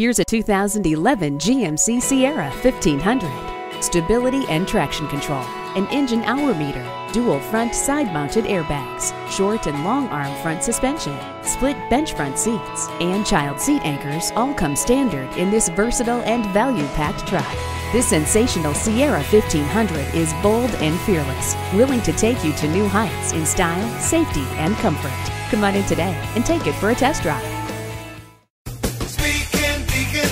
Here's a 2011 GMC Sierra 1500. Stability and traction control, an engine hour meter, dual front side mounted airbags, short and long arm front suspension, split bench front seats, and child seat anchors all come standard in this versatile and value packed truck. This sensational Sierra 1500 is bold and fearless, willing to take you to new heights in style, safety, and comfort. Come on in today and take it for a test drive.